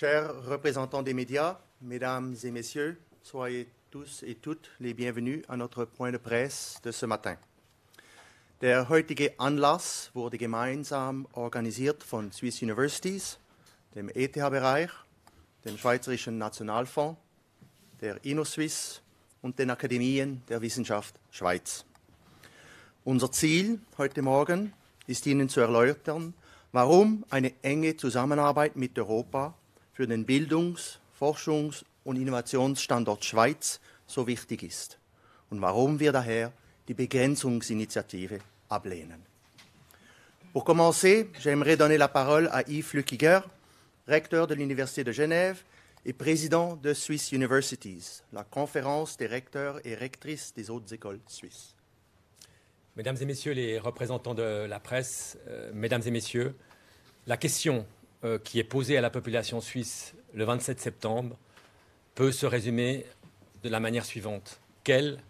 Chers représentants des médias, mesdames et messieurs, soyez tous et toutes les bienvenus à notre point de presse de ce matin. Der heutige Anlass wurde gemeinsam organisiert von Swiss Universities, dem ETH-Bereich, dem Schweizerischen Nationalfonds, der InnoSwiss und den Akademien der Wissenschaft Schweiz. Unser Ziel heute Morgen ist Ihnen zu erläutern, warum eine enge Zusammenarbeit mit Europa für den Bildungs-, Forschungs- und Innovationsstandort Schweiz so wichtig ist und warum wir daher die Begrenzungsinitiative ablehnen. Pour commencer, j'aimerais donner la parole à Yves Lukiger, recteur de l'Université de Genève et président de Swiss Universities, la conférence des recteurs et rectrices des hautes écoles suisses. Mesdames et messieurs les représentants de la presse, euh, mesdames et messieurs, la question euh, qui est posée à la population suisse le 27 septembre peut se résumer de la manière suivante. Quel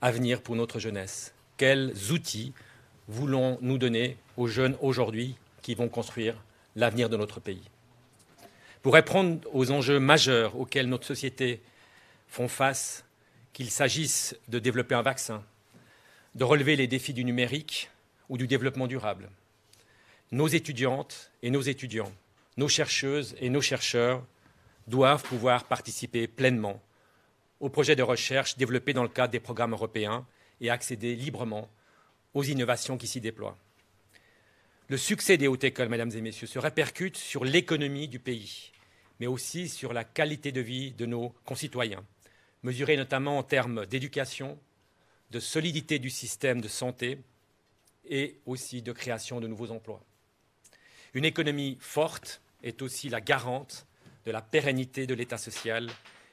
avenir pour notre jeunesse? Quels outils voulons-nous donner aux jeunes aujourd'hui qui vont construire l'avenir de notre pays? Pour répondre aux enjeux majeurs auxquels notre société font face, qu'il s'agisse de développer un vaccin, de relever les défis du numérique ou du développement durable, nos étudiantes et nos étudiants, nos chercheuses et nos chercheurs doivent pouvoir participer pleinement aux projets de recherche développés dans le cadre des programmes européens et accéder librement aux innovations qui s'y déploient. Le succès des hautes écoles, mesdames et messieurs, se répercute sur l'économie du pays, mais aussi sur la qualité de vie de nos concitoyens, mesurée notamment en termes d'éducation, de solidité du système de santé et aussi de création de nouveaux emplois. Une économie forte est aussi la garante de la pérennité de l'État social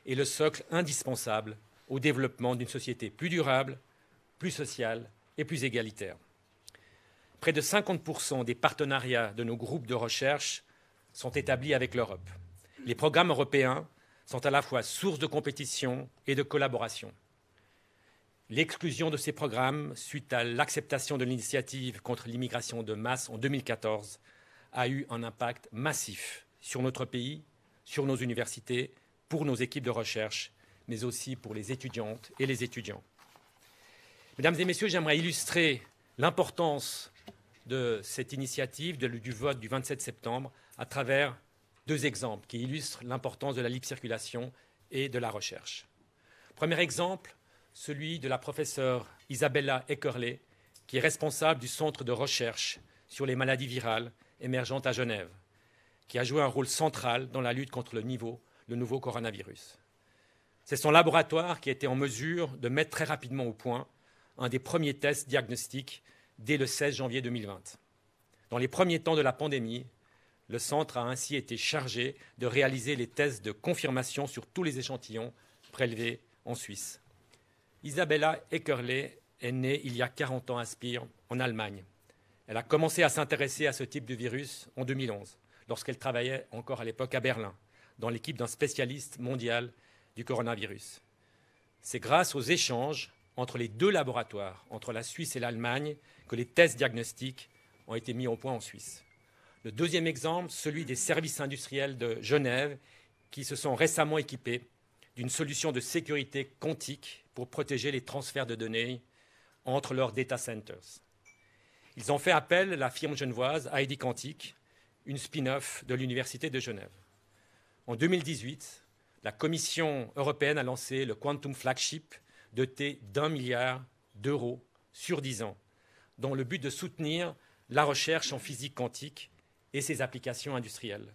et le socle indispensable au développement d'une société plus durable, plus sociale et plus égalitaire. Près de 50% des partenariats de nos groupes de recherche sont établis avec l'Europe. Les programmes européens sont à la fois source de compétition et de collaboration. L'exclusion de ces programmes, suite à l'acceptation de l'initiative contre l'immigration de masse en 2014, a eu un impact massif sur notre pays, sur nos universités, pour nos équipes de recherche, mais aussi pour les étudiantes et les étudiants. Mesdames et messieurs, j'aimerais illustrer l'importance de cette initiative, du vote du 27 septembre, à travers deux exemples qui illustrent l'importance de la libre circulation et de la recherche. Premier exemple, celui de la professeure Isabella Eckerle, qui est responsable du centre de recherche sur les maladies virales émergentes à Genève, qui a joué un rôle central dans la lutte contre le nouveau coronavirus. C'est son laboratoire qui a été en mesure de mettre très rapidement au point un des premiers tests diagnostiques dès le 16 janvier 2020. Dans les premiers temps de la pandémie, le centre a ainsi été chargé de réaliser les tests de confirmation sur tous les échantillons prélevés en Suisse. Isabella Eckerle est née il y a 40 ans à Spire, en Allemagne. Elle a commencé à s'intéresser à ce type de virus en 2011, lorsqu'elle travaillait encore à l'époque à Berlin, dans l'équipe d'un spécialiste mondial du coronavirus. C'est grâce aux échanges entre les deux laboratoires, entre la Suisse et l'Allemagne, que les tests diagnostiques ont été mis au point en Suisse. Le deuxième exemple, celui des services industriels de Genève, qui se sont récemment équipés d'une solution de sécurité quantique pour protéger les transferts de données entre leurs data centers. Ils ont fait appel à la firme genevoise ID Quantique, une spin-off de l'Université de Genève. En 2018, la Commission européenne a lancé le Quantum Flagship, doté d'un milliard d'euros sur dix ans, dont le but de soutenir la recherche en physique quantique et ses applications industrielles.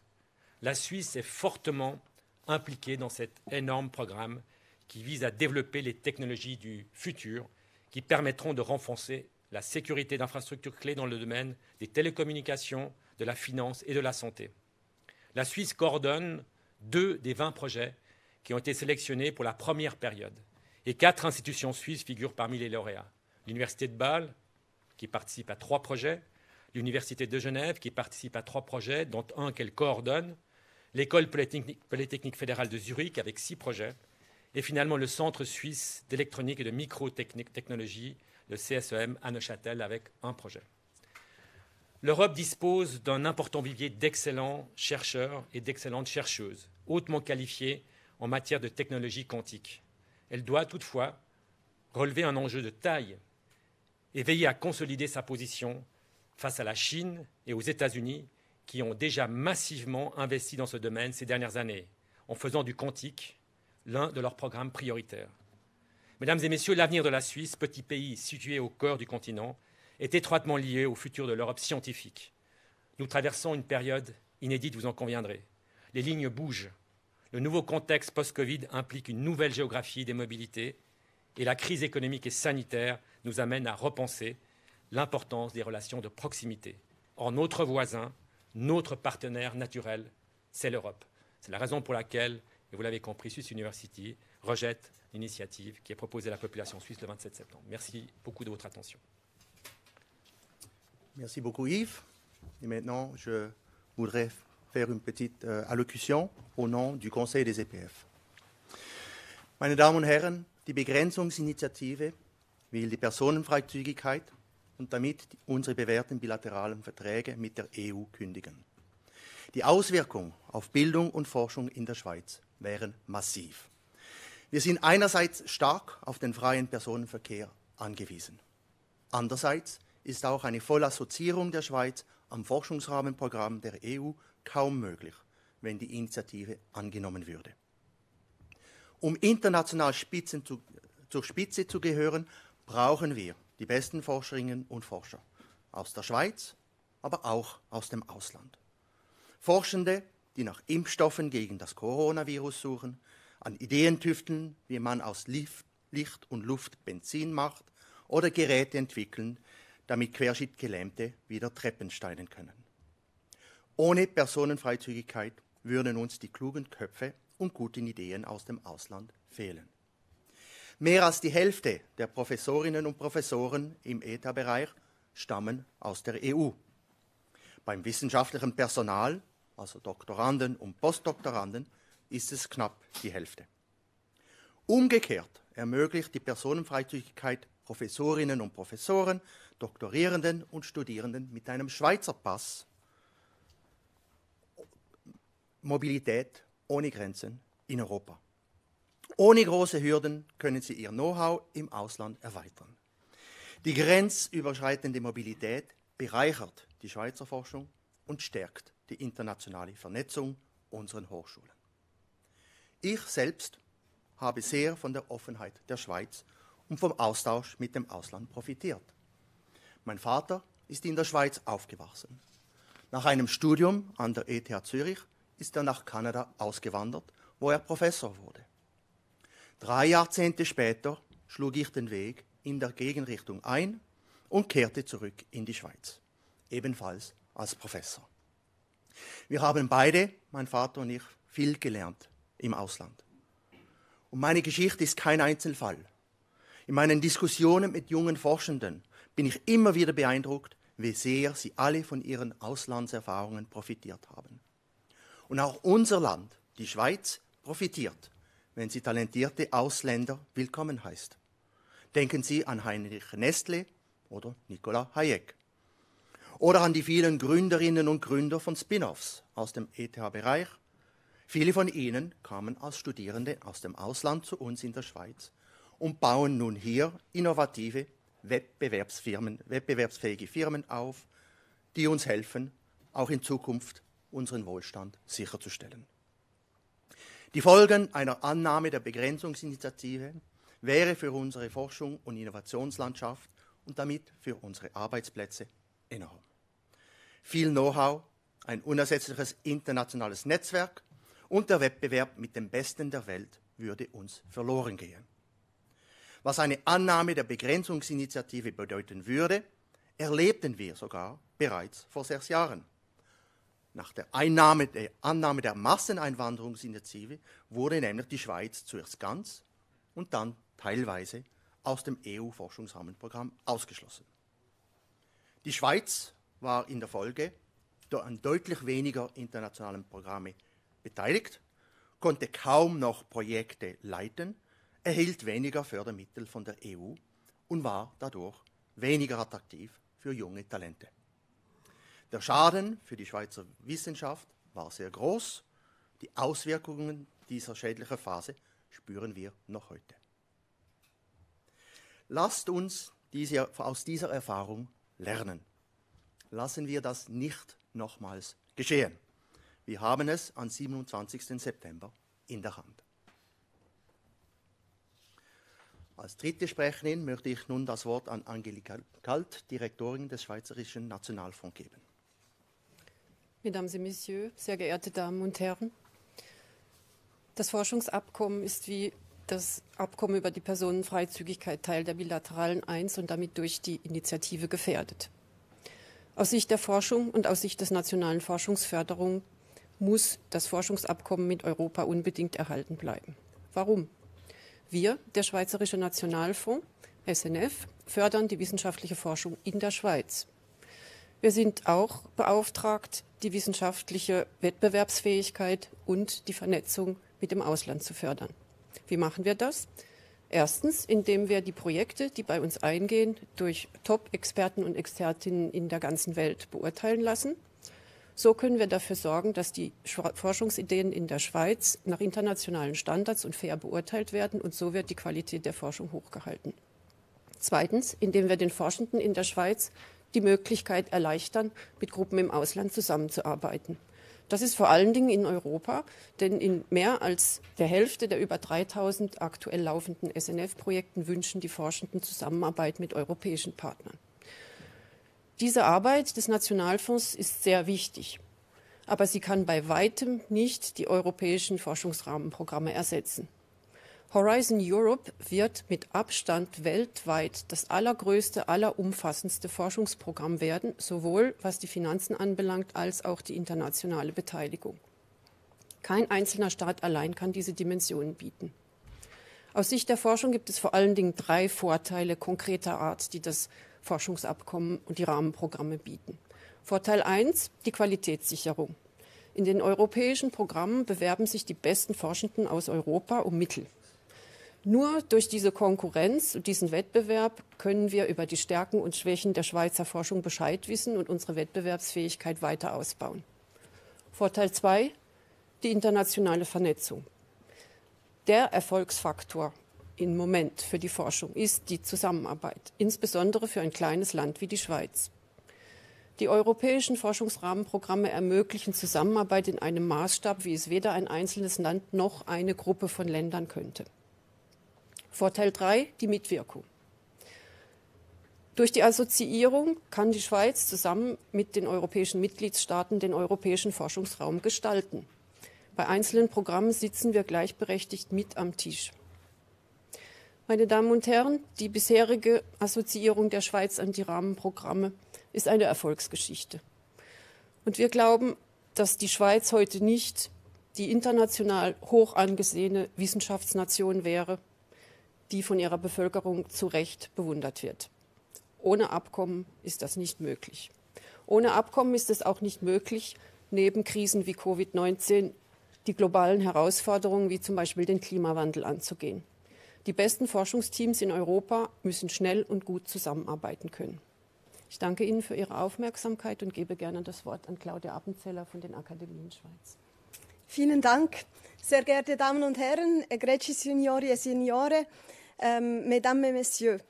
La Suisse est fortement impliquée dans cet énorme programme qui vise à développer les technologies du futur qui permettront de renforcer la sécurité d'infrastructures clés dans le domaine des télécommunications, de la finance et de la santé. La Suisse coordonne deux des 20 projets qui ont été sélectionnés pour la première période. Et quatre institutions suisses figurent parmi les lauréats. L'Université de Bâle, qui participe à trois projets, l'Université de Genève, qui participe à trois projets, dont un qu'elle coordonne, l'École polytechnique, fédérale de Zurich, avec six projets, et finalement le Centre suisse d'électronique et de microtechnologie, le CSEM à Neuchâtel, avec un projet. L'Europe dispose d'un important vivier d'excellents chercheurs et d'excellentes chercheuses, hautement qualifiées en matière de technologie quantique. Elle doit toutefois relever un enjeu de taille et veiller à consolider sa position face à la Chine et aux États-Unis qui ont déjà massivement investi dans ce domaine ces dernières années, en faisant du quantique l'un de leurs programmes prioritaires. Mesdames et messieurs, l'avenir de la Suisse, petit pays situé au cœur du continent, est étroitement lié au futur de l'Europe scientifique. Nous traversons une période inédite, vous en conviendrez. Les lignes bougent. Le nouveau contexte post-Covid implique une nouvelle géographie des mobilités et la crise économique et sanitaire nous amène à repenser l'importance des relations de proximité. Or, notre voisin, notre partenaire naturel, c'est l'Europe. C'est la raison pour laquelle, et vous l'avez compris, Swiss University rejette l'initiative qui est proposée à la population suisse le 27 septembre. Merci beaucoup de votre attention. Merci beaucoup Yves. Et maintenant, je voudrais faire une petite euh, allocution au nom du Conseil des EPF. Meine Damen und Herren, die Begrenzungsinitiative will die Personenfreizügigkeit und damit unsere bewährten bilateralen Verträge mit der EU kündigen. Die Auswirkungen auf Bildung und Forschung in der Schweiz wären massiv. Wir sind einerseits stark auf den freien Personenverkehr angewiesen. Andererseits ist auch eine Vollassoziierung der Schweiz am Forschungsrahmenprogramm der EU kaum möglich, wenn die Initiative angenommen würde. Um international Spitzen zu, zur Spitze zu gehören, brauchen wir die besten Forscherinnen und Forscher aus der Schweiz, aber auch aus dem Ausland. Forschende, die nach Impfstoffen gegen das Coronavirus suchen, an Ideen tüfteln, wie man aus Licht und Luft Benzin macht oder Geräte entwickeln, damit Querschnittgelähmte wieder Treppen steigen können. Ohne Personenfreizügigkeit würden uns die klugen Köpfe und guten Ideen aus dem Ausland fehlen. Mehr als die Hälfte der Professorinnen und Professoren im ETA-Bereich stammen aus der EU. Beim wissenschaftlichen Personal, also Doktoranden und Postdoktoranden, ist es knapp die Hälfte. Umgekehrt ermöglicht die Personenfreizügigkeit Professorinnen und Professoren, Doktorierenden und Studierenden mit einem Schweizer Pass Mobilität ohne Grenzen in Europa. Ohne große Hürden können sie ihr Know-how im Ausland erweitern. Die grenzüberschreitende Mobilität bereichert die Schweizer Forschung und stärkt die internationale Vernetzung unserer Hochschulen. Ich selbst habe sehr von der Offenheit der Schweiz und vom Austausch mit dem Ausland profitiert. Mein Vater ist in der Schweiz aufgewachsen. Nach einem Studium an der ETH Zürich ist er nach Kanada ausgewandert, wo er Professor wurde. Drei Jahrzehnte später schlug ich den Weg in der Gegenrichtung ein und kehrte zurück in die Schweiz, ebenfalls als Professor. Wir haben beide, mein Vater und ich, viel gelernt im Ausland. Und meine Geschichte ist kein Einzelfall. In meinen Diskussionen mit jungen Forschenden bin ich immer wieder beeindruckt, wie sehr sie alle von ihren Auslandserfahrungen profitiert haben. Und auch unser Land, die Schweiz, profitiert wenn sie talentierte Ausländer willkommen heißt. Denken Sie an Heinrich Nestle oder Nicola Hayek. Oder an die vielen Gründerinnen und Gründer von Spin-offs aus dem ETH-Bereich. Viele von ihnen kamen als Studierende aus dem Ausland zu uns in der Schweiz und bauen nun hier innovative Wettbewerbsfirmen, wettbewerbsfähige Firmen auf, die uns helfen, auch in Zukunft unseren Wohlstand sicherzustellen. Die Folgen einer Annahme der Begrenzungsinitiative wäre für unsere Forschung und Innovationslandschaft und damit für unsere Arbeitsplätze enorm. Viel Know-how, ein unersetzliches internationales Netzwerk und der Wettbewerb mit den Besten der Welt würde uns verloren gehen. Was eine Annahme der Begrenzungsinitiative bedeuten würde, erlebten wir sogar bereits vor sechs Jahren. Nach der, Einnahme, der Annahme der Masseneinwanderungsinitiative wurde nämlich die Schweiz zuerst ganz und dann teilweise aus dem EU-Forschungsrahmenprogramm ausgeschlossen. Die Schweiz war in der Folge an deutlich weniger internationalen Programmen beteiligt, konnte kaum noch Projekte leiten, erhielt weniger Fördermittel von der EU und war dadurch weniger attraktiv für junge Talente. Der Schaden für die Schweizer Wissenschaft war sehr groß. Die Auswirkungen dieser schädlichen Phase spüren wir noch heute. Lasst uns diese, aus dieser Erfahrung lernen. Lassen wir das nicht nochmals geschehen. Wir haben es am 27. September in der Hand. Als dritte Sprecherin möchte ich nun das Wort an Angelika Kalt, Direktorin des Schweizerischen Nationalfonds, geben. Mesdames et Messieurs, sehr geehrte Damen und Herren, das Forschungsabkommen ist wie das Abkommen über die Personenfreizügigkeit Teil der bilateralen Eins und damit durch die Initiative gefährdet. Aus Sicht der Forschung und aus Sicht des nationalen Forschungsförderung muss das Forschungsabkommen mit Europa unbedingt erhalten bleiben. Warum? Wir, der Schweizerische Nationalfonds, SNF, fördern die wissenschaftliche Forschung in der Schweiz. Wir sind auch beauftragt, die wissenschaftliche Wettbewerbsfähigkeit und die Vernetzung mit dem Ausland zu fördern. Wie machen wir das? Erstens, indem wir die Projekte, die bei uns eingehen, durch Top-Experten und Expertinnen in der ganzen Welt beurteilen lassen. So können wir dafür sorgen, dass die Forschungsideen in der Schweiz nach internationalen Standards und fair beurteilt werden und so wird die Qualität der Forschung hochgehalten. Zweitens, indem wir den Forschenden in der Schweiz die Möglichkeit erleichtern, mit Gruppen im Ausland zusammenzuarbeiten. Das ist vor allen Dingen in Europa, denn in mehr als der Hälfte der über 3000 aktuell laufenden SNF-Projekten wünschen die Forschenden Zusammenarbeit mit europäischen Partnern. Diese Arbeit des Nationalfonds ist sehr wichtig, aber sie kann bei weitem nicht die europäischen Forschungsrahmenprogramme ersetzen. Horizon Europe wird mit Abstand weltweit das allergrößte, allerumfassendste Forschungsprogramm werden, sowohl was die Finanzen anbelangt als auch die internationale Beteiligung. Kein einzelner Staat allein kann diese Dimensionen bieten. Aus Sicht der Forschung gibt es vor allen Dingen drei Vorteile konkreter Art, die das Forschungsabkommen und die Rahmenprogramme bieten. Vorteil 1, die Qualitätssicherung. In den europäischen Programmen bewerben sich die besten Forschenden aus Europa um Mittel. Nur durch diese Konkurrenz und diesen Wettbewerb können wir über die Stärken und Schwächen der Schweizer Forschung Bescheid wissen und unsere Wettbewerbsfähigkeit weiter ausbauen. Vorteil 2, die internationale Vernetzung. Der Erfolgsfaktor im Moment für die Forschung ist die Zusammenarbeit, insbesondere für ein kleines Land wie die Schweiz. Die europäischen Forschungsrahmenprogramme ermöglichen Zusammenarbeit in einem Maßstab, wie es weder ein einzelnes Land noch eine Gruppe von Ländern könnte. Vorteil 3, die Mitwirkung. Durch die Assoziierung kann die Schweiz zusammen mit den europäischen Mitgliedstaaten den europäischen Forschungsraum gestalten. Bei einzelnen Programmen sitzen wir gleichberechtigt mit am Tisch. Meine Damen und Herren, die bisherige Assoziierung der Schweiz an die Rahmenprogramme ist eine Erfolgsgeschichte. Und wir glauben, dass die Schweiz heute nicht die international hoch angesehene Wissenschaftsnation wäre, die von ihrer Bevölkerung zu Recht bewundert wird. Ohne Abkommen ist das nicht möglich. Ohne Abkommen ist es auch nicht möglich, neben Krisen wie Covid-19 die globalen Herausforderungen wie zum Beispiel den Klimawandel anzugehen. Die besten Forschungsteams in Europa müssen schnell und gut zusammenarbeiten können. Ich danke Ihnen für Ihre Aufmerksamkeit und gebe gerne das Wort an Claudia Appenzeller von den Akademien Schweiz. Vielen Dank, sehr geehrte Damen und Herren, egregi Signori e Signore, ähm, Mesdames et Messieurs.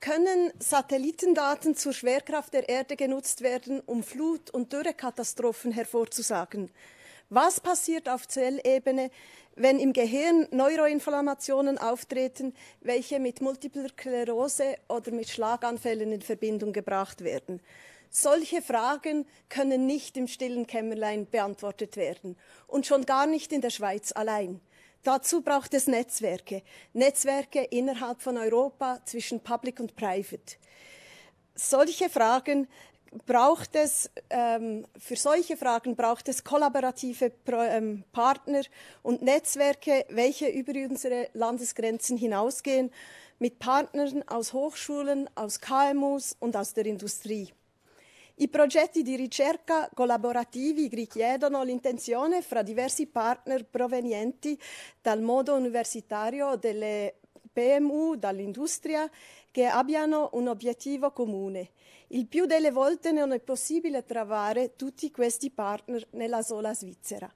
Können Satellitendaten zur Schwerkraft der Erde genutzt werden, um Flut- und Dürrekatastrophen hervorzusagen? Was passiert auf Zellebene, wenn im Gehirn Neuroinflammationen auftreten, welche mit Multipler Sklerose oder mit Schlaganfällen in Verbindung gebracht werden. Solche Fragen können nicht im stillen Kämmerlein beantwortet werden und schon gar nicht in der Schweiz allein. Dazu braucht es Netzwerke, Netzwerke innerhalb von Europa zwischen Public und Private. Solche Fragen braucht es, ähm, für solche Fragen braucht es kollaborative Pro, ähm, Partner und Netzwerke, welche über unsere Landesgrenzen hinausgehen, mit Partnern aus Hochschulen, aus KMUs und aus der Industrie. I progetti di ricerca collaborativi richiedono l'intenzione fra diversi partner provenienti dal mondo universitario delle PMU, dall'industria, che abbiano un obiettivo comune. Il più delle volte non è possibile trovare tutti questi Partner nella sola Svizzera.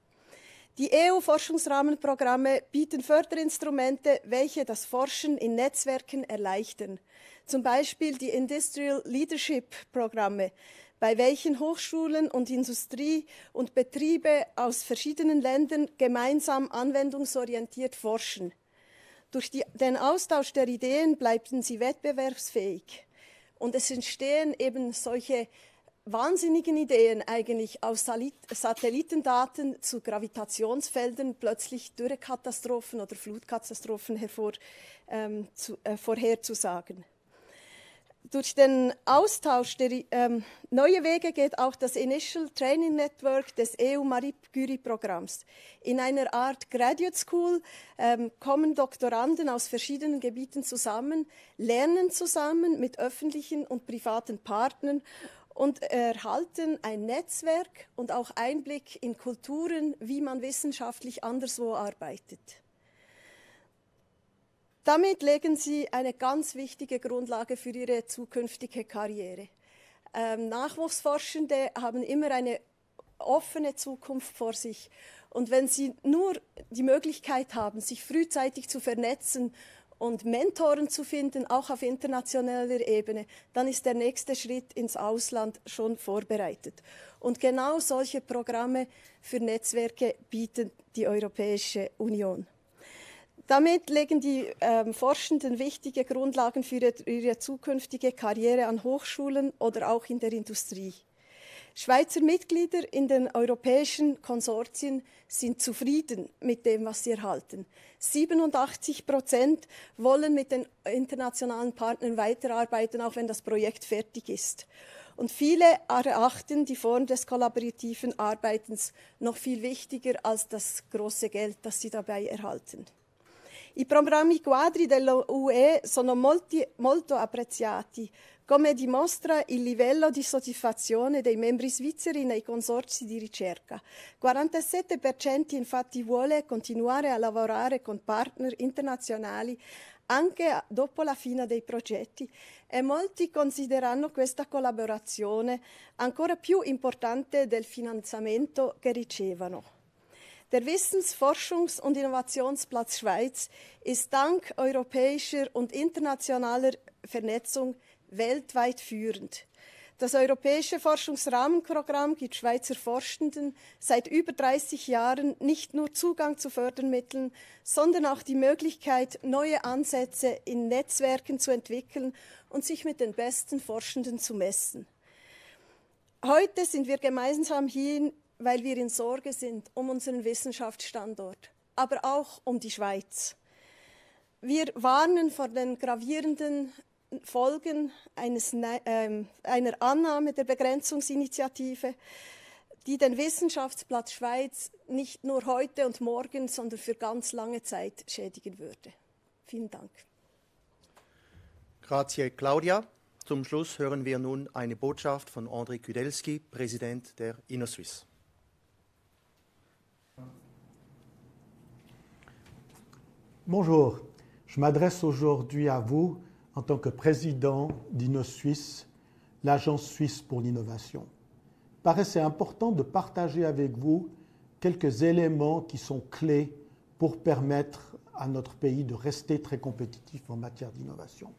Die EU-Forschungsrahmenprogramme bieten Förderinstrumente, welche das Forschen in Netzwerken erleichtern. Zum Beispiel die Industrial Leadership Programme, bei welchen Hochschulen und Industrie und Betriebe aus verschiedenen Ländern gemeinsam anwendungsorientiert forschen. Durch die, den Austausch der Ideen bleiben sie wettbewerbsfähig. Und es entstehen eben solche wahnsinnigen Ideen eigentlich aus Satellitendaten zu Gravitationsfeldern plötzlich Dürrekatastrophen oder Flutkatastrophen hervor, ähm, zu, äh, vorherzusagen. Durch den Austausch der ähm, neue Wege geht auch das Initial Training Network des EU Marie Curie Programms. In einer Art Graduate School ähm, kommen Doktoranden aus verschiedenen Gebieten zusammen, lernen zusammen mit öffentlichen und privaten Partnern und erhalten ein Netzwerk und auch Einblick in Kulturen, wie man wissenschaftlich anderswo arbeitet. Damit legen Sie eine ganz wichtige Grundlage für Ihre zukünftige Karriere. Ähm, Nachwuchsforschende haben immer eine offene Zukunft vor sich. Und wenn Sie nur die Möglichkeit haben, sich frühzeitig zu vernetzen und Mentoren zu finden, auch auf internationaler Ebene, dann ist der nächste Schritt ins Ausland schon vorbereitet. Und genau solche Programme für Netzwerke bietet die Europäische Union. Damit legen die ähm, Forschenden wichtige Grundlagen für ihre zukünftige Karriere an Hochschulen oder auch in der Industrie. Schweizer Mitglieder in den europäischen Konsortien sind zufrieden mit dem, was sie erhalten. 87 Prozent wollen mit den internationalen Partnern weiterarbeiten, auch wenn das Projekt fertig ist. Und viele erachten die Form des kollaborativen Arbeitens noch viel wichtiger als das große Geld, das sie dabei erhalten. I programmi quadri dell'UE sono molti, molto apprezzati, come dimostra il livello di soddisfazione dei membri svizzeri nei consorzi di ricerca. 47% infatti vuole continuare a lavorare con partner internazionali anche dopo la fine dei progetti e molti considerano questa collaborazione ancora più importante del finanziamento che ricevono. Der Wissens-, Forschungs- und Innovationsplatz Schweiz ist dank europäischer und internationaler Vernetzung weltweit führend. Das Europäische Forschungsrahmenprogramm gibt Schweizer Forschenden seit über 30 Jahren nicht nur Zugang zu Fördermitteln, sondern auch die Möglichkeit, neue Ansätze in Netzwerken zu entwickeln und sich mit den besten Forschenden zu messen. Heute sind wir gemeinsam hier weil wir in Sorge sind um unseren Wissenschaftsstandort, aber auch um die Schweiz. Wir warnen vor den gravierenden Folgen eines, äh, einer Annahme der Begrenzungsinitiative, die den Wissenschaftsplatz Schweiz nicht nur heute und morgen, sondern für ganz lange Zeit schädigen würde. Vielen Dank. Grazie, Claudia. Zum Schluss hören wir nun eine Botschaft von André Kudelski, Präsident der InnoSwiss. Bonjour, je m'adresse aujourd'hui à vous en tant que président d'InnoSuisse, l'agence suisse pour l'innovation. Il paraissait important de partager avec vous quelques éléments qui sont clés pour permettre à notre pays de rester très compétitif en matière d'innovation.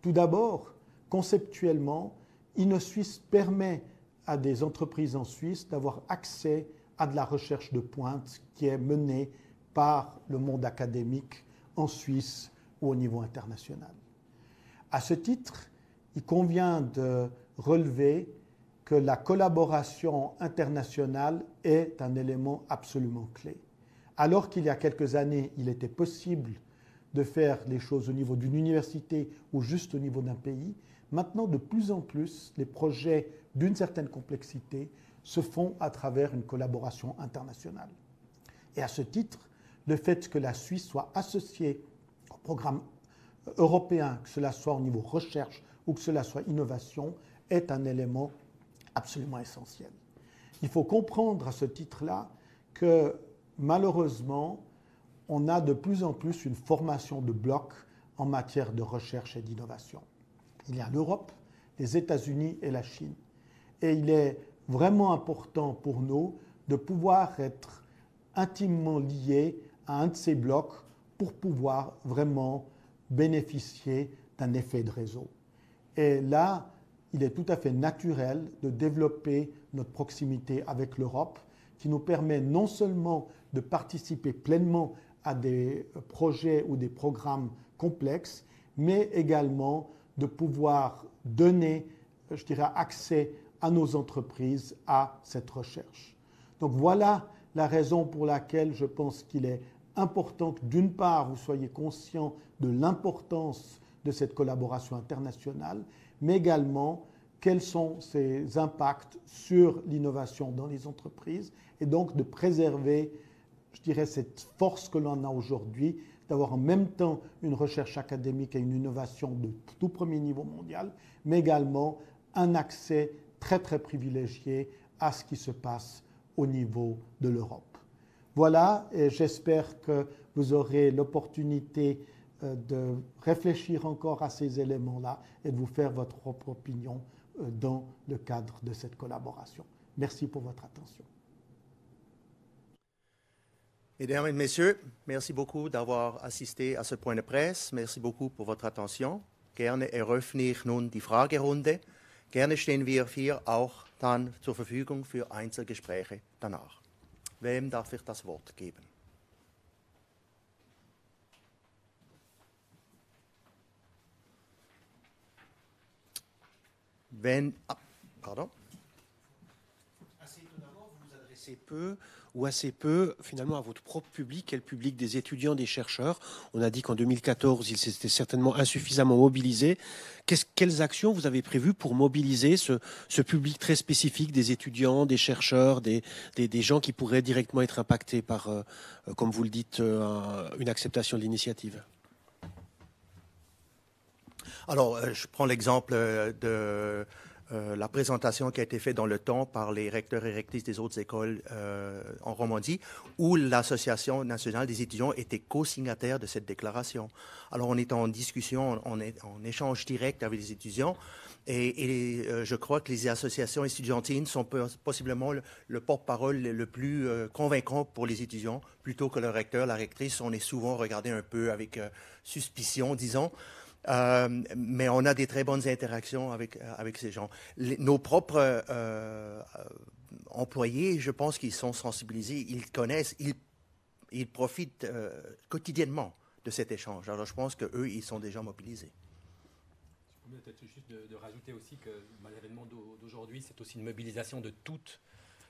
Tout d'abord, conceptuellement, InnoSuisse permet à des entreprises en Suisse d'avoir accès à de la recherche de pointe qui est menée par le monde académique en Suisse ou au niveau international. À ce titre, il convient de relever que la collaboration internationale est un élément absolument clé. Alors qu'il y a quelques années, il était possible de faire les choses au niveau d'une université ou juste au niveau d'un pays, maintenant de plus en plus, les projets d'une certaine complexité se font à travers une collaboration internationale. Et à ce titre, le fait que la Suisse soit associée au programme européen, que cela soit au niveau recherche ou que cela soit innovation, est un élément absolument essentiel. Il faut comprendre à ce titre-là que malheureusement, on a de plus en plus une formation de blocs en matière de recherche et d'innovation. Il y a l'Europe, les États-Unis et la Chine. Et il est vraiment important pour nous de pouvoir être intimement liés à un de ces blocs pour pouvoir vraiment bénéficier d'un effet de réseau. Et là, il est tout à fait naturel de développer notre proximité avec l'Europe, qui nous permet non seulement de participer pleinement à des projets ou des programmes complexes, mais également de pouvoir donner, je dirais, accès à nos entreprises à cette recherche. Donc voilà la raison pour laquelle je pense qu'il est important que d'une part, vous soyez conscient de l'importance de cette collaboration internationale, mais également quels sont ses impacts sur l'innovation dans les entreprises et donc de préserver, je dirais, cette force que l'on a aujourd'hui, d'avoir en même temps une recherche académique et une innovation de tout premier niveau mondial, mais également un accès très très privilégié à ce qui se passe au niveau de l'Europe. Voilà, et j'espère que vous aurez l'opportunité euh, de réfléchir encore à ces éléments-là et de vous faire votre propre opinion euh, dans le cadre de cette collaboration. Merci pour votre attention. Mesdames et Messieurs, merci beaucoup d'avoir assisté à ce point de presse. Merci beaucoup pour votre attention. Gerne eröffne ich nun die Fragerunde. Gerne stehen wir hier auch dann zur Verfügung für Einzelgespräche danach. Wem darf ich das Wort geben? Wenn, ah, pardon. Assez peu ou assez peu finalement à votre propre public, quel public des étudiants, des chercheurs? On a dit qu'en 2014, ils s'étaient certainement insuffisamment mobilisés. quelles actions vous avez prévues pour mobiliser ce, public très spécifique des étudiants, des chercheurs, des, gens qui pourraient directement être impactés par, euh, comme vous le dites, euh, une acceptation de l'initiative? Alors, euh, je prends l'exemple de euh, la présentation qui a été faite dans le temps par les recteurs et rectrices des autres écoles euh, en Romandie, où l'Association nationale des étudiants était co-signataire de cette déclaration. Alors on est en discussion, on est en échange direct avec les étudiants, et, euh, je crois que les associations étudiantines sont possiblement le, porte-parole le plus convaincant pour les étudiants, plutôt que le recteur, la rectrice. On est souvent regardé un peu avec suspicion, disons. Euh, mais on a des très bonnes interactions avec, euh, ces gens. nos propres euh, employés, je pense qu'ils sont sensibilisés, ils connaissent, ils, profitent quotidiennement de cet échange. Alors je pense qu'eux, ils sont déjà mobilisés. Peut-être juste de, rajouter aussi que l'événement d'aujourd'hui, c'est aussi une mobilisation de toutes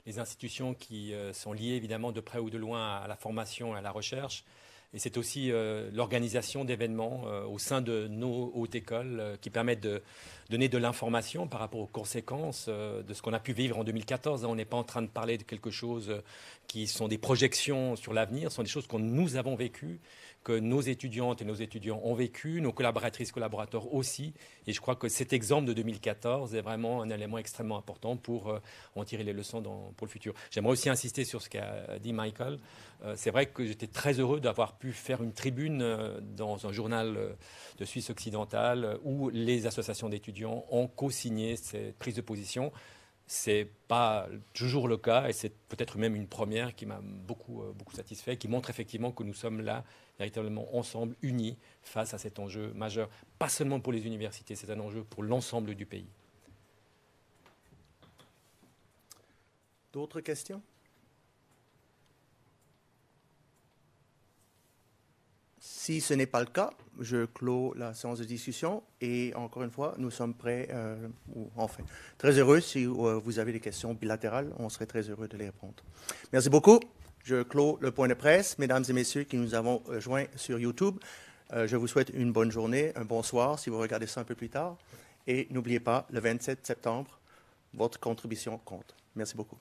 les institutions qui sont liées évidemment de près ou de loin à la formation et à la recherche. Et c'est aussi euh, l'organisation d'événements euh, au sein de nos hautes écoles euh, qui permettent de donner de l'information par rapport aux conséquences de ce qu'on a pu vivre en 2014. On n'est pas en train de parler de quelque chose qui sont des projections sur l'avenir, ce sont des choses que nous avons vécues que nos étudiantes et nos étudiants ont vécu, nos collaboratrices, collaborateurs aussi. Et je crois que cet exemple de 2014 est vraiment un élément extrêmement important pour euh, en tirer les leçons pour le futur. J'aimerais aussi insister sur ce qu'a dit Michael. Euh, c'est vrai que j'étais très heureux d'avoir pu faire une tribune euh, dans un journal de Suisse occidentale où les associations d'étudiants ont co-signé cette prise de position. C'est pas toujours le cas et c'est peut-être même une première qui m'a beaucoup, beaucoup satisfait, qui montre effectivement que nous sommes là véritablement ensemble, unis, face à cet enjeu majeur, pas seulement pour les universités, c'est un enjeu pour l'ensemble du pays. D'autres questions? Si ce n'est pas le cas, je clôt la séance de discussion et encore une fois, nous sommes prêts, euh, enfin, très heureux si euh, vous avez des questions bilatérales, on serait très heureux de les répondre. Merci beaucoup. Je clôt le point de presse. Mesdames et messieurs qui nous avons euh, joints sur YouTube, je vous souhaite une bonne journée, un bonsoir si vous regardez ça un peu plus tard. Et n'oubliez pas, le 27 septembre, votre contribution compte. Merci beaucoup.